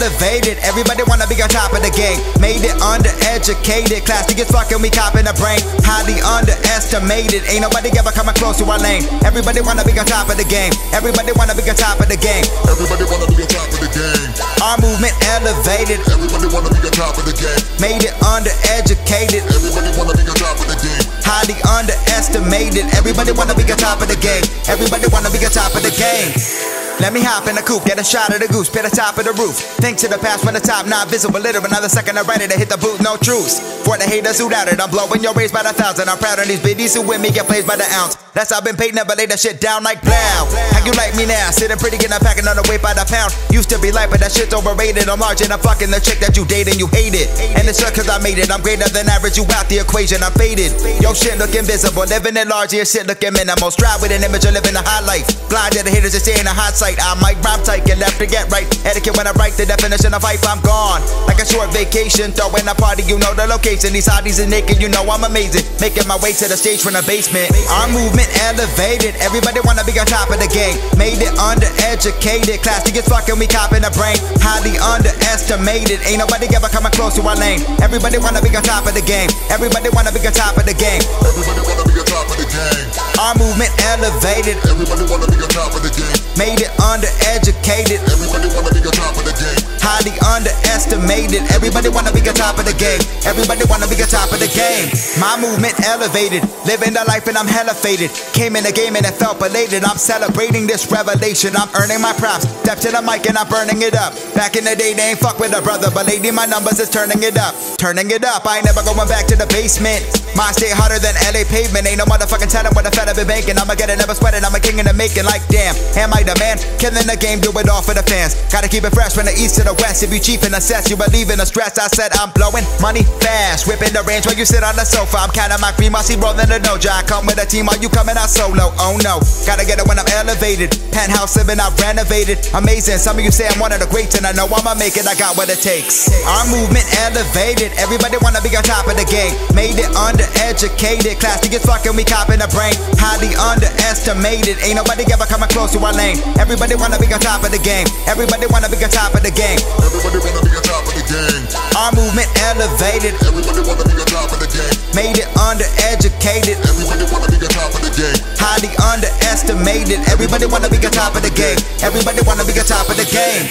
elevated. Everybody wanna be on top of the game. Made it undereducated. Class to get fucking, we copping the brain. Highly underestimated. Ain't nobody ever coming close to our lane. Everybody wanna be on top of the game. Everybody wanna be on top of the game. Everybody wanna be on top of the game. Our movement elevated. Everybody wanna be on top of the game. Made it undereducated. Everybody wanna be on top of the game. Highly underestimated. Everybody wanna be on top of the game. Everybody wanna be on top of the game. Let me hop in the coupe, get a shot of the goose, pit the top of the roof. Think to the past when the top not visible, little another second I'm ready to hit the boot, no truce. For the haters who doubted, I'm blowing your raise by the thousand. I'm proud of these biddies who with me get plays by the ounce. That's how I've been paid, never lay that shit down like plow. How you like me now? Sitting pretty, getting a packing on the weight by the pound. Used to be light, but that shit's overrated. I'm large and I'm fucking the chick that you dating, you hate it. And it's just cause I made it. I'm greater than average, you out the equation, I'm faded. Yo, shit look invisible, living at large, yeah, shit looking minimal. Strive with an image of living a high life. Blind to the haters just stay in a hot sight. I might rhyme tight, get left to get right. Etiquette when I write the definition of hype, I'm gone. Like a short vacation, throwing a party, you know the location. These hotties are naked, you know I'm amazing. Making my way to the stage from the basement. Our movement elevated, everybody wanna be on top of the game. Made it undereducated, class to get fucking, we copping the brain. Highly underestimated, ain't nobody ever coming close to our lane. Everybody wanna be on top of the game. Everybody wanna be on top of the game. Everybody wanna be on top of the game. Our movement elevated, Everybody wanna be on top of the game. Made it undereducated. Everybody wanna be on top of the game. highly underestimated. Everybody wanna be on top of the game. Everybody wanna be on top of the game. My movement elevated, living the life and I'm hella faded. Came in the game and it felt belated. I'm celebrating this revelation. I'm earning my props. Step to the mic and I'm burning it up. Back in the day, they ain't fuck with a brother, but lately my numbers is turning it up. Turning it up. I ain't never going back to the basement. Mine stay hotter than LA pavement. Ain't no motherfucking telling what the fed up been banking. I'ma get it, never sweat it. I'm a king in the making. Like damn, am I the man? Killing the game, do it all for the fans. Gotta keep it fresh from the east to the west. If you cheap and assess, you believe in the stress. I said I'm blowing money fast, whipping the range while you sit on the sofa. I'm counting my cream, I see rolling the doja. I come with a team, are you coming out solo? Oh no, gotta get it when I'm elevated. Penthouse living, I renovated. Amazing, some of you say I'm one of the greats, and I know I'ma make it. I got what it takes. Our movement elevated, everybody wanna be on top of the game. Made it undereducated, class get fucking, we copping the brain. Highly underestimated, ain't nobody ever coming close to our lane. Everybody wanna be on top of the game. Everybody wanna be on top of the game. Everybody wanna be on top of the game. Our movement elevated, Everybody wanna be on top of the game. made it undereducated, Everybody wanna be on top of the game. highly underestimated. Everybody wanna be on top of the game. Everybody wanna be on top of the game.